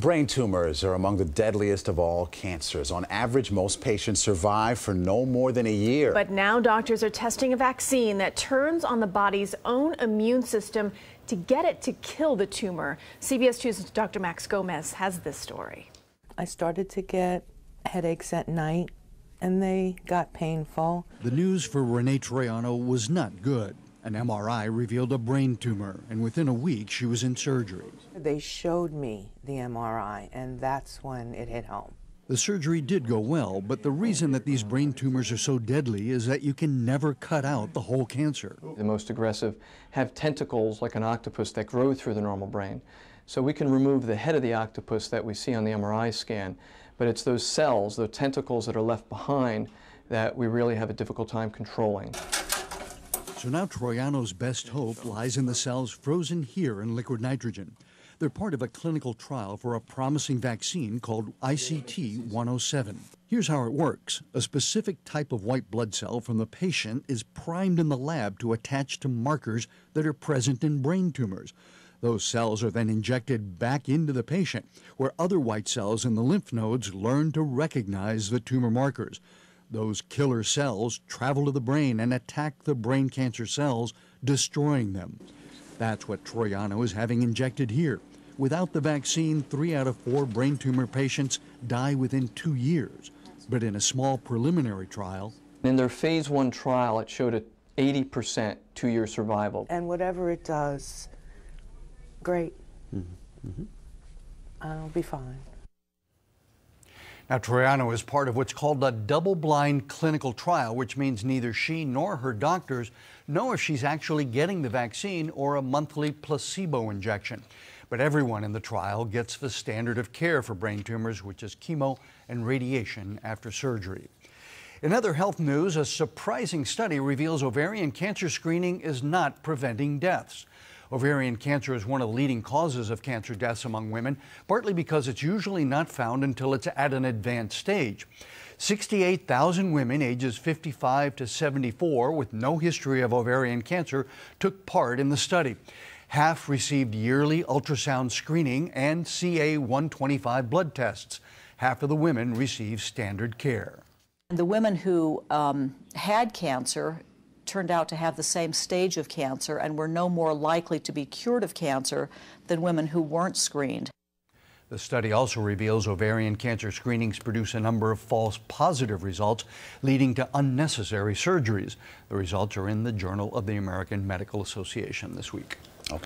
Brain tumors are among the deadliest of all cancers. On average, most patients survive for no more than a year. But now doctors are testing a vaccine that turns on the body's own immune system to get it to kill the tumor. CBS 2's Dr. Max Gomez has this story. I started to get headaches at night and they got painful. The news for Renee Troiano was not good. An MRI revealed a brain tumor, and within a week she was in surgery. They showed me the MRI, and that's when it hit home. The surgery did go well, but the reason that these brain tumors are so deadly is that you can never cut out the whole cancer. The most aggressive have tentacles like an octopus that grow through the normal brain. So we can remove the head of the octopus that we see on the MRI scan, but it's those cells, those tentacles that are left behind that we really have a difficult time controlling. So now Troiano's best hope lies in the cells frozen here in liquid nitrogen. They're part of a clinical trial for a promising vaccine called ICT 107. Here's how it works a specific type of white blood cell from the patient is primed in the lab to attach to markers that are present in brain tumors. Those cells are then injected back into the patient, where other white cells in the lymph nodes learn to recognize the tumor markers. Those killer cells travel to the brain and attack the brain cancer cells, destroying them. That's what Troiano is having injected here. Without the vaccine, three out of four brain tumor patients die within two years. But in a small preliminary trial, in their phase one trial, it showed a 80% two year survival. And whatever it does, great. Mm -hmm. I'll be fine. Now, Troiano is part of what's called a double blind clinical trial, which means neither she nor her doctors know if she's actually getting the vaccine or a monthly placebo injection. But everyone in the trial gets the standard of care for brain tumors, which is chemo and radiation after surgery. In other health news, a surprising study reveals ovarian cancer screening is not preventing deaths. Ovarian cancer is one of the leading causes of cancer deaths among women, partly because it's usually not found until it's at an advanced stage. 68,000 women ages 55 to 74 with no history of ovarian cancer took part in the study. Half received yearly ultrasound screening and CA 125 blood tests. Half of the women received standard care. The women who um, had cancer turned out to have the same stage of cancer and were no more likely to be cured of cancer than women who weren't screened. The study also reveals ovarian cancer screenings produce a number of false positive results, leading to unnecessary surgeries. The results are in the Journal of the American Medical Association this week.